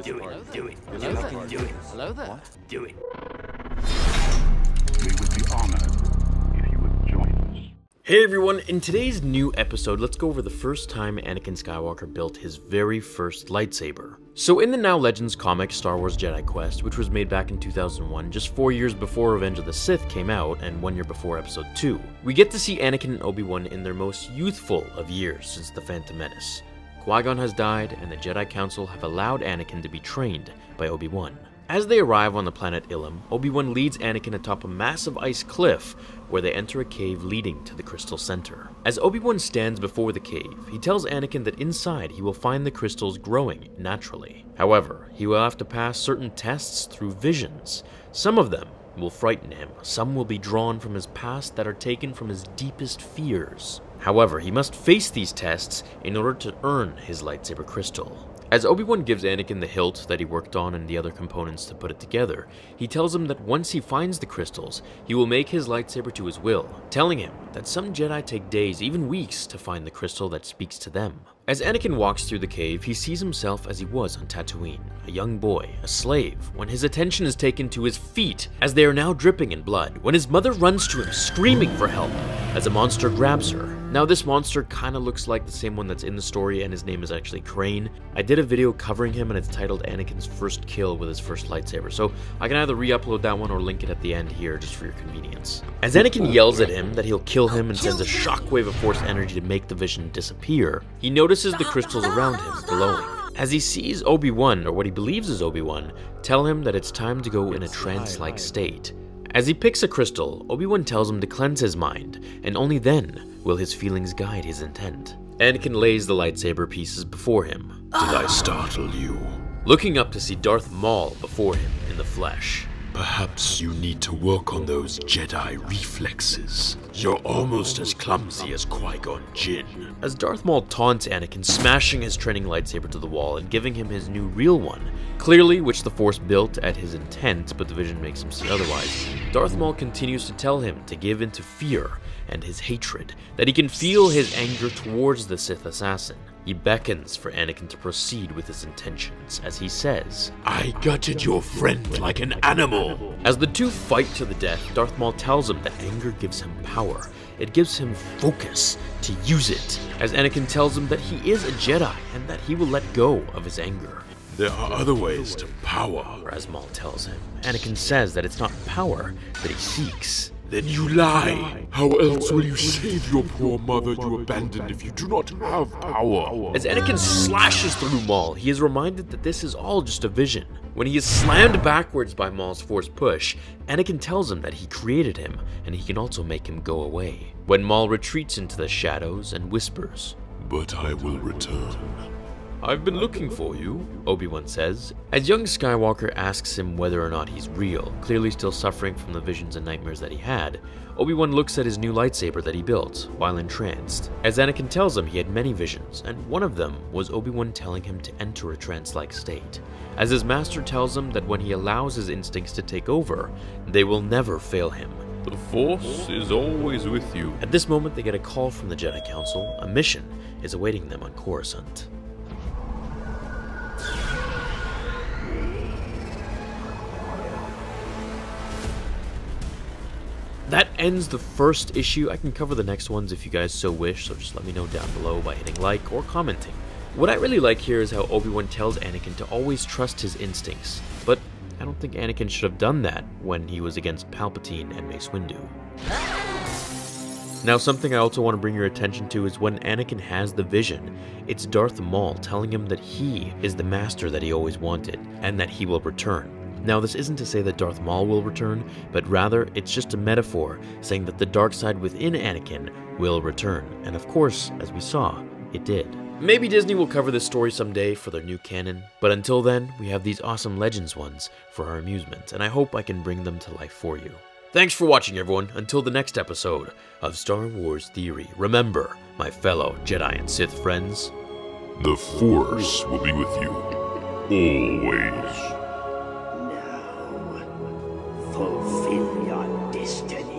Do it. Do it. Hello there. Do it. Hello there. Do it. We would be honored if you would join us. Hey everyone, in today's new episode, let's go over the first time Anakin Skywalker built his very first lightsaber. So, in the Now Legends comic Star Wars Jedi Quest, which was made back in 2001, just four years before Revenge of the Sith came out and one year before Episode 2, we get to see Anakin and Obi Wan in their most youthful of years since The Phantom Menace. Qui Gon has died, and the Jedi Council have allowed Anakin to be trained by Obi Wan. As they arrive on the planet Ilum, Obi-Wan leads Anakin atop a massive ice cliff where they enter a cave leading to the crystal center. As Obi-Wan stands before the cave, he tells Anakin that inside he will find the crystals growing naturally. However, he will have to pass certain tests through visions. Some of them will frighten him, some will be drawn from his past that are taken from his deepest fears. However, he must face these tests in order to earn his lightsaber crystal. As Obi-Wan gives Anakin the hilt that he worked on and the other components to put it together, he tells him that once he finds the crystals, he will make his lightsaber to his will, telling him that some Jedi take days, even weeks, to find the crystal that speaks to them. As Anakin walks through the cave, he sees himself as he was on Tatooine, a young boy, a slave, when his attention is taken to his feet as they are now dripping in blood, when his mother runs to him screaming for help as a monster grabs her. Now this monster kinda looks like the same one that's in the story and his name is actually Crane. I did a video covering him and it's titled Anakin's first kill with his first lightsaber, so I can either re-upload that one or link it at the end here just for your convenience. As Anakin yells at him that he'll kill him and sends a shockwave of force energy to make the vision disappear, he notices the crystals around him glowing. As he sees Obi-Wan, or what he believes is Obi-Wan, tell him that it's time to go in a trance-like state. As he picks a crystal, Obi-Wan tells him to cleanse his mind, and only then will his feelings guide his intent. Anakin lays the lightsaber pieces before him. Did I startle you? Looking up to see Darth Maul before him in the flesh. Perhaps you need to work on those Jedi reflexes. You're almost as clumsy as Qui-Gon Jinn. As Darth Maul taunts Anakin, smashing his training lightsaber to the wall and giving him his new real one, clearly which the Force built at his intent, but the vision makes him see otherwise. Darth Maul continues to tell him to give in to fear and his hatred, that he can feel his anger towards the Sith assassin. He beckons for Anakin to proceed with his intentions, as he says, I gutted your friend like an animal. As the two fight to the death, Darth Maul tells him that anger gives him power. It gives him focus to use it, as Anakin tells him that he is a Jedi and that he will let go of his anger. There are other ways to power. Maul tells him, Anakin says that it's not power that he seeks. Then you lie. How else will you save your poor mother you abandoned if you do not have power? As Anakin slashes through Maul, he is reminded that this is all just a vision. When he is slammed backwards by Maul's force push, Anakin tells him that he created him, and he can also make him go away. When Maul retreats into the shadows and whispers, But I will return. I've been looking for you, Obi-Wan says, as young Skywalker asks him whether or not he's real, clearly still suffering from the visions and nightmares that he had. Obi-Wan looks at his new lightsaber that he built, while entranced, as Anakin tells him he had many visions, and one of them was Obi-Wan telling him to enter a trance-like state, as his master tells him that when he allows his instincts to take over, they will never fail him. The Force is always with you. At this moment, they get a call from the Jedi Council. A mission is awaiting them on Coruscant. That ends the first issue. I can cover the next ones if you guys so wish, so just let me know down below by hitting like or commenting. What I really like here is how Obi-Wan tells Anakin to always trust his instincts, but I don't think Anakin should have done that when he was against Palpatine and Mace Windu. Now, something I also want to bring your attention to is when Anakin has the vision, it's Darth Maul telling him that he is the master that he always wanted, and that he will return. Now, this isn't to say that Darth Maul will return, but rather it's just a metaphor saying that the dark side within Anakin will return. And of course, as we saw, it did. Maybe Disney will cover this story someday for their new canon, but until then, we have these awesome Legends ones for our amusement, and I hope I can bring them to life for you. Thanks for watching, everyone. Until the next episode of Star Wars Theory, remember, my fellow Jedi and Sith friends, The Force will be with you always. wasted.